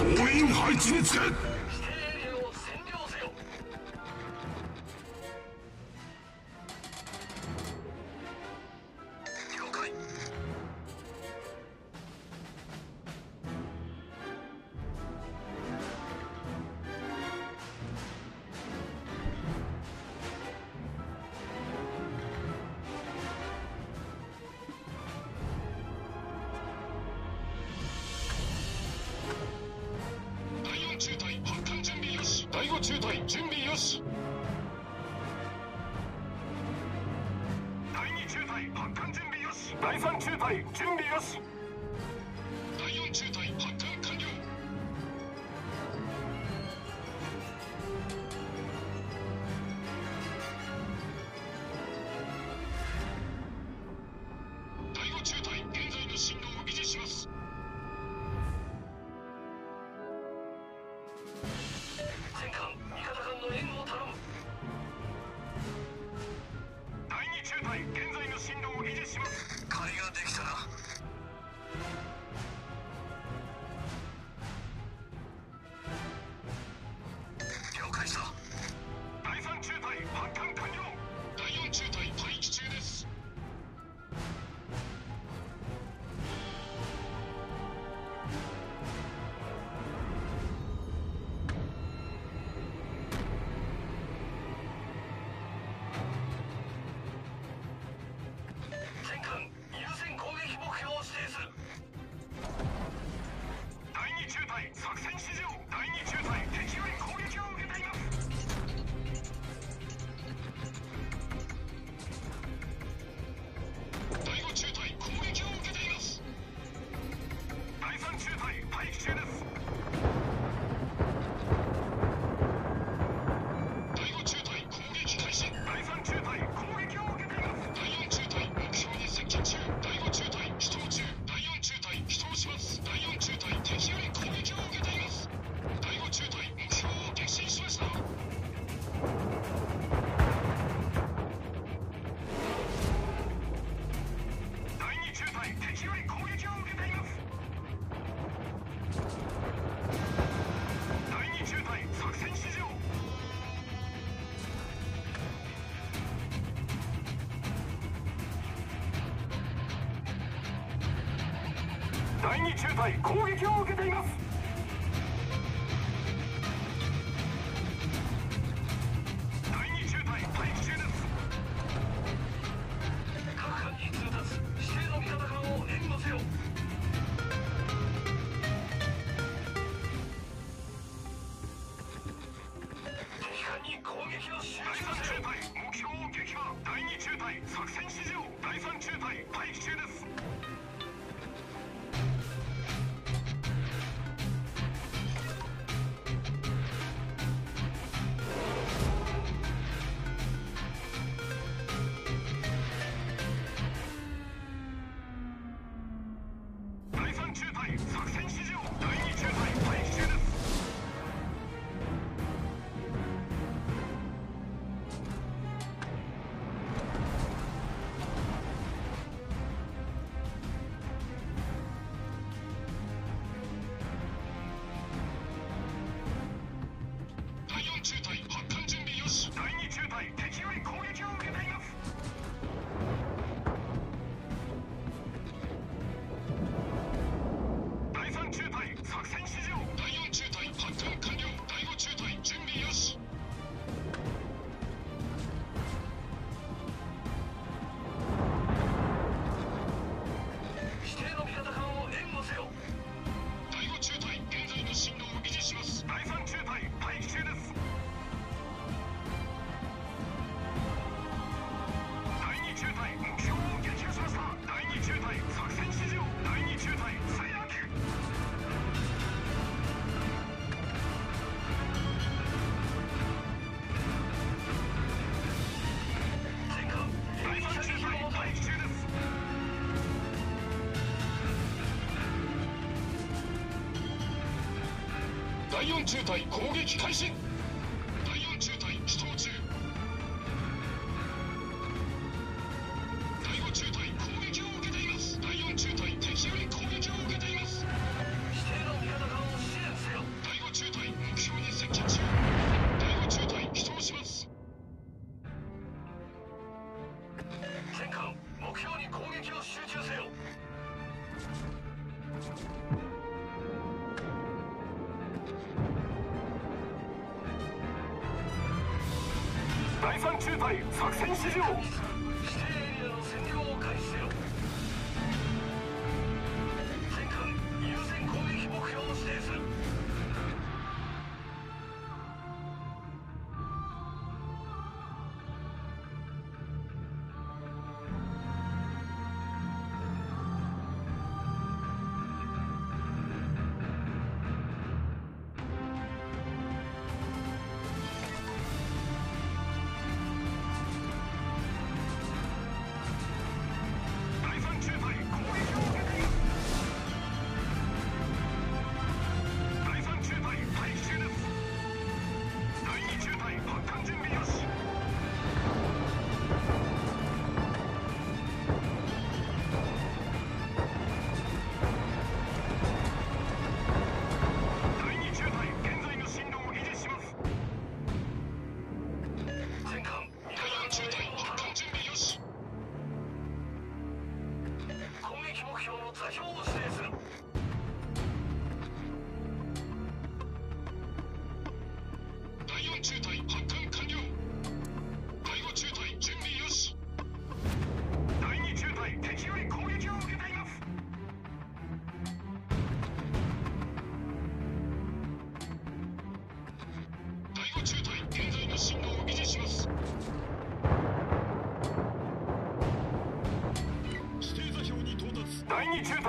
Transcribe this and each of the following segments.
総員配置につけ攻撃を受けています。第2中隊敵艦に攻撃目標を撃破。第2中隊作戦指示を第3中隊待機中です。第4中隊攻撃開始。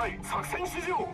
だい作戦指示を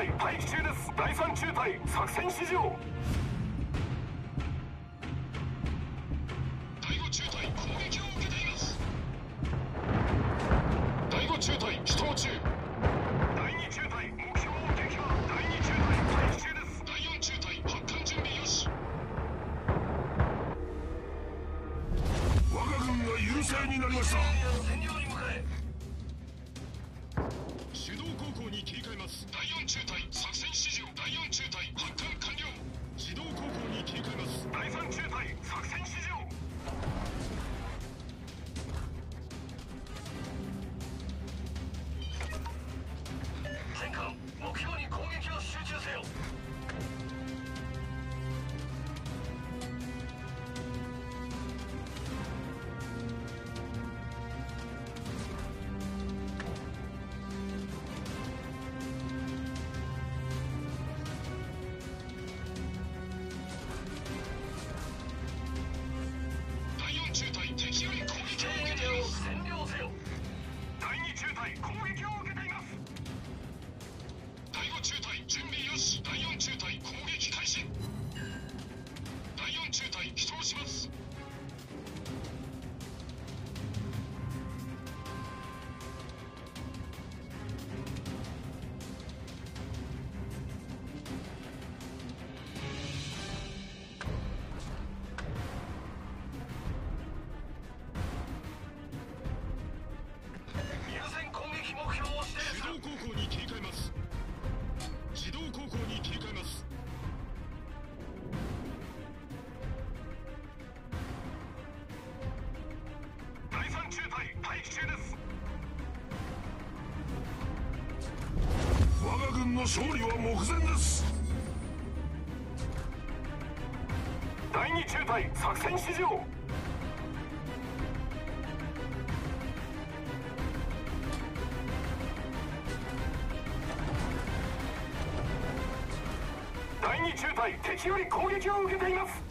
隊待機中です。第3中隊作戦指示をの勝利は目前です。第2中隊作戦指示を。第2中隊敵より攻撃を受けています。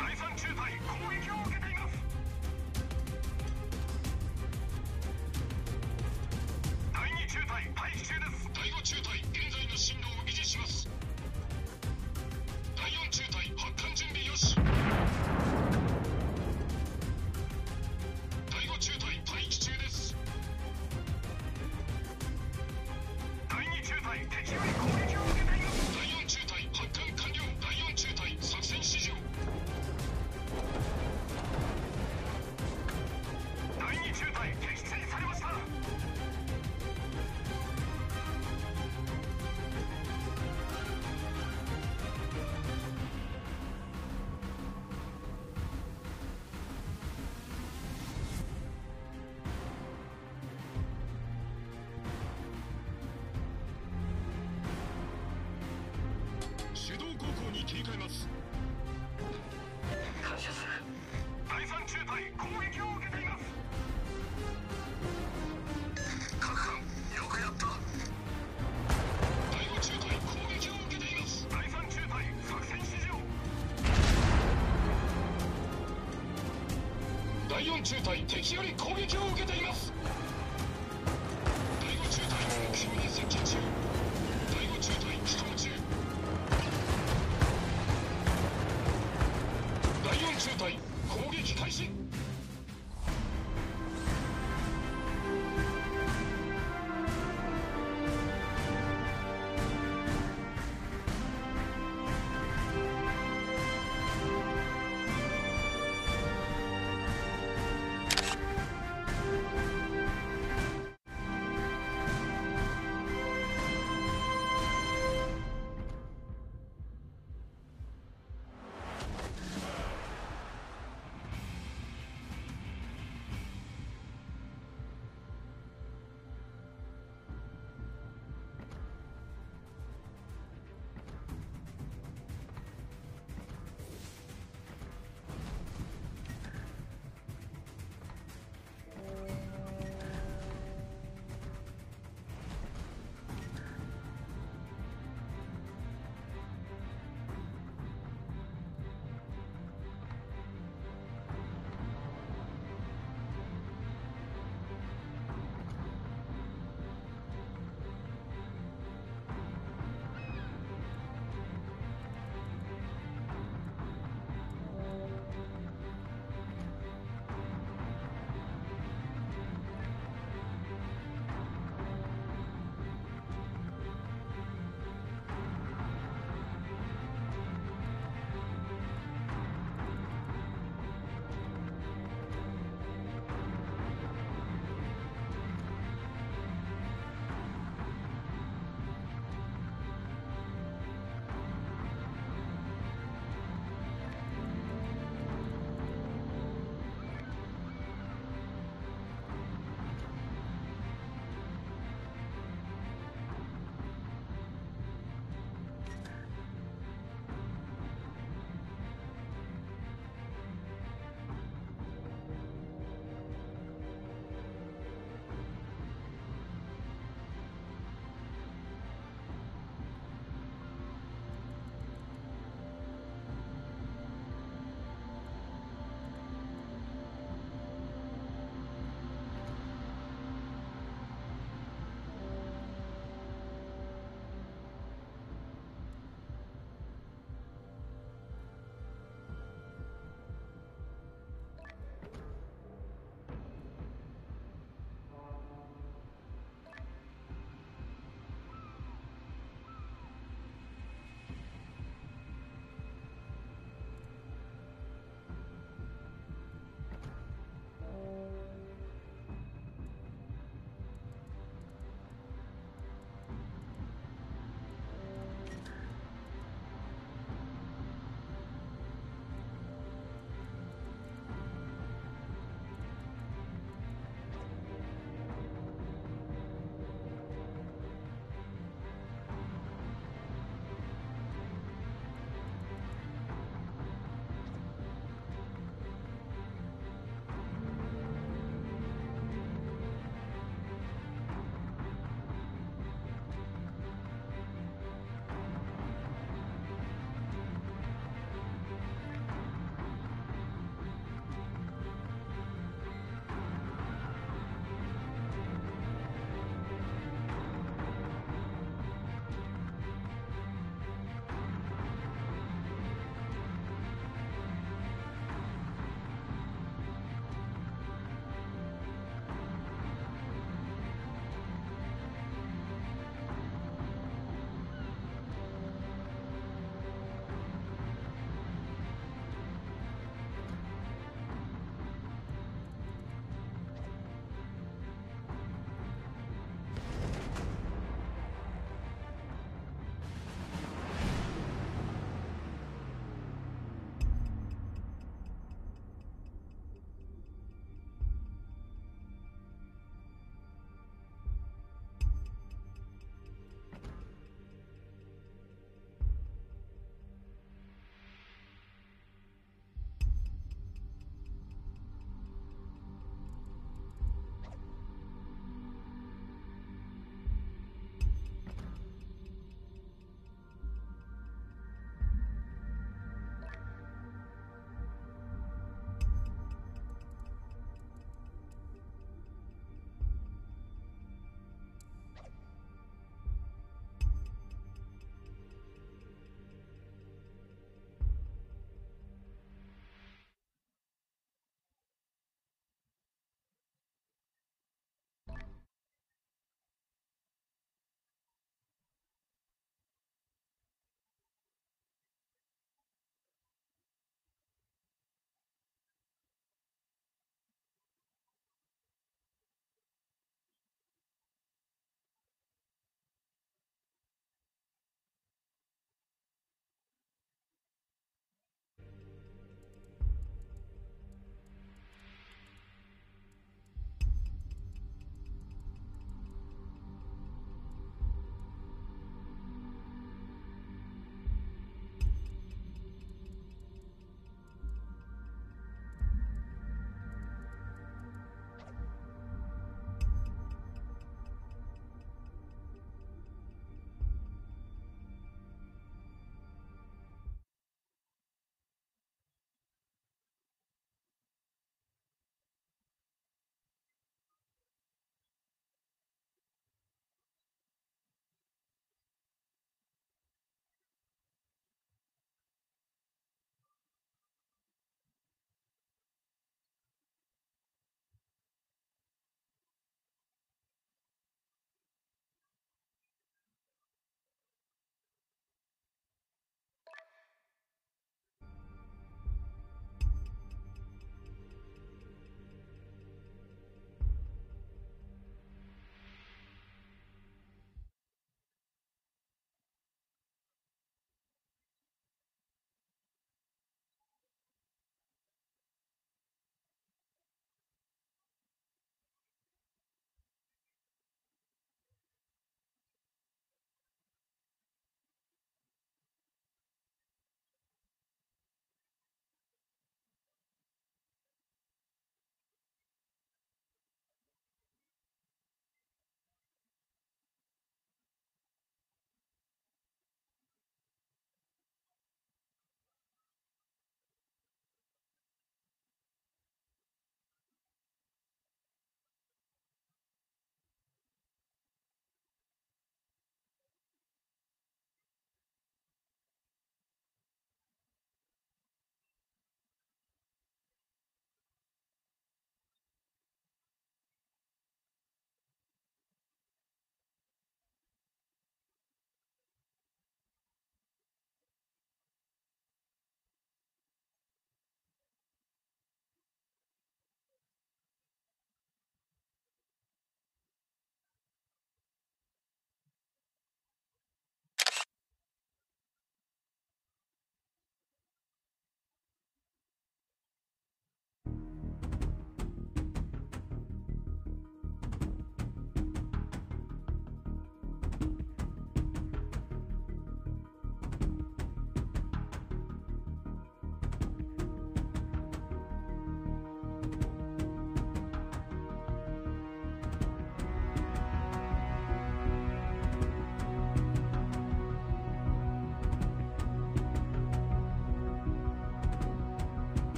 に切り替えます。感謝する第三中隊攻撃を受けています各班よくやった第五中隊攻撃を受けています第三中隊作戦指示を第四中隊敵より攻撃を受けています。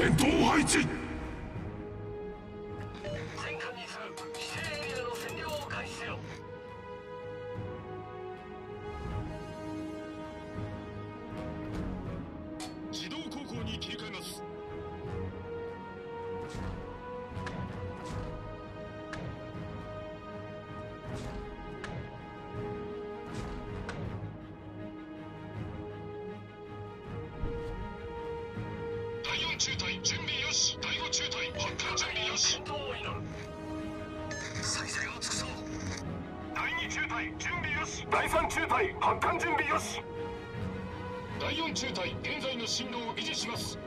戦闘配置中隊準備よし第5中隊発艦準備よし。最善を尽くそう第2中隊準備よし第3中隊発艦準備よし。第4中隊現在の進路を維持します。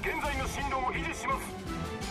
現在の進路を維持します。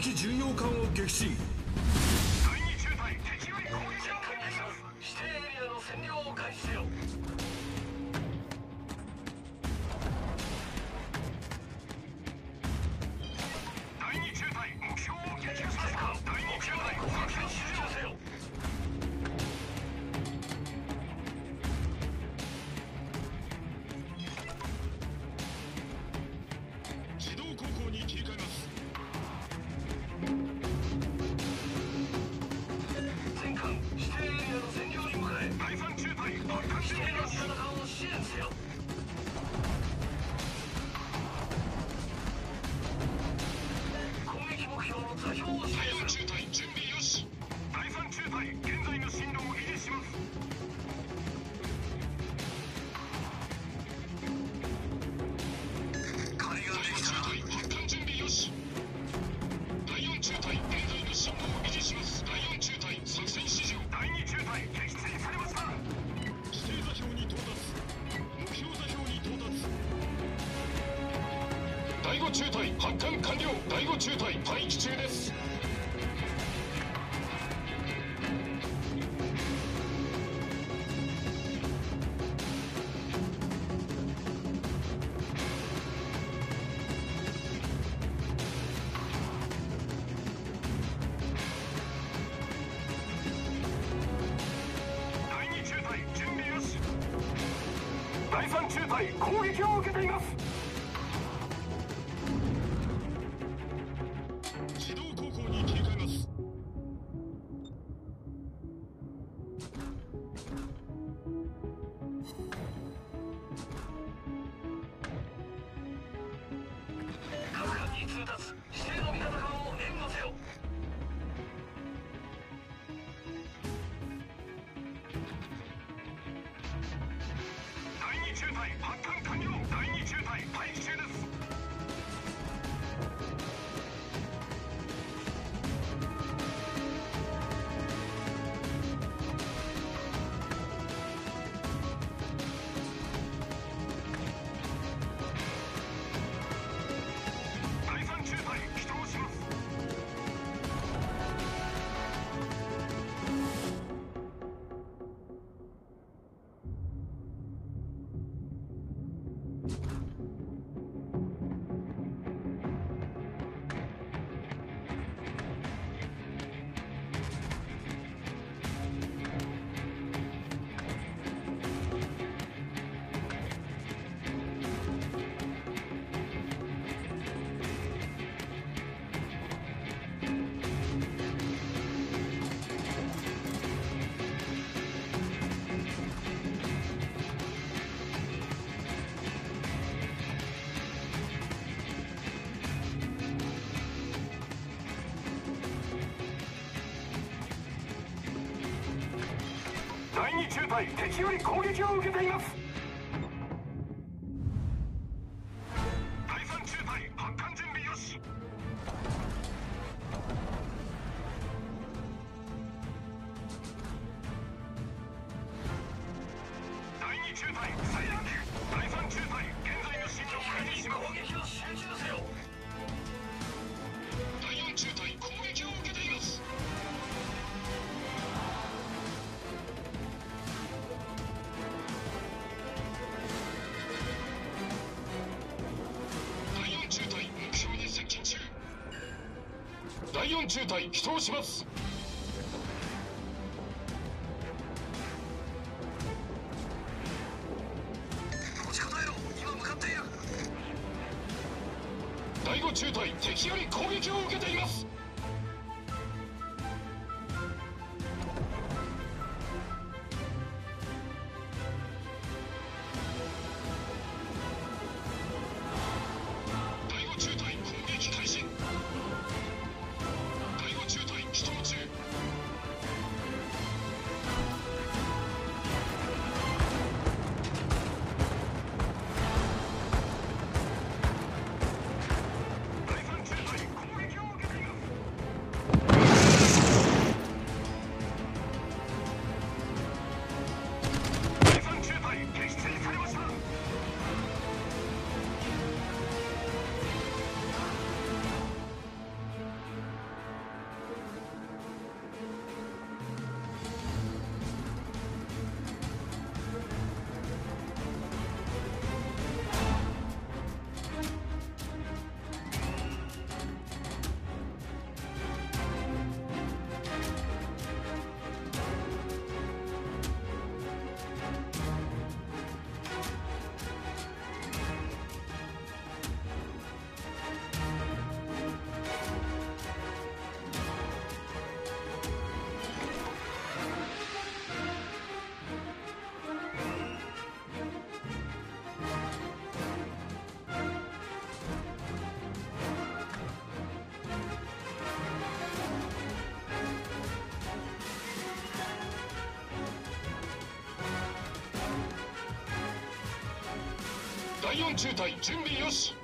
敵巡洋艦を撃沈。中隊発艦完了。第5中隊待機中です。敵より攻撃を受けている。中隊起動します。第4中隊準備よし。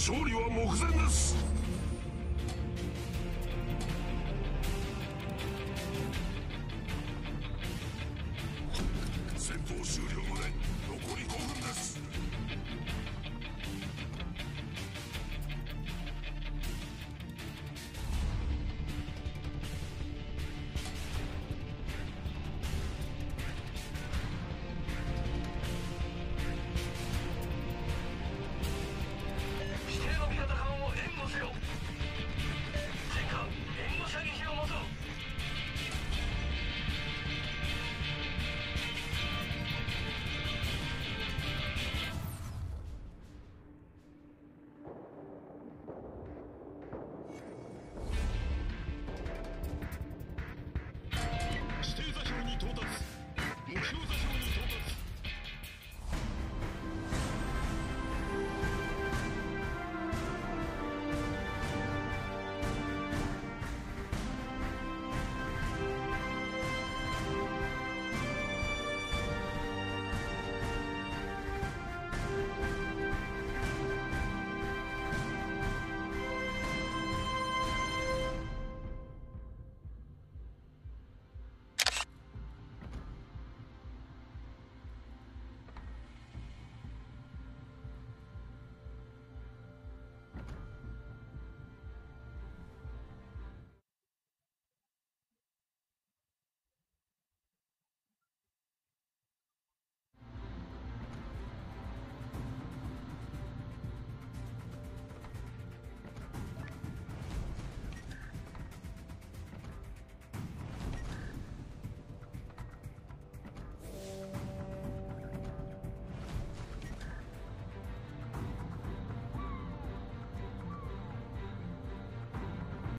勝利は目前です。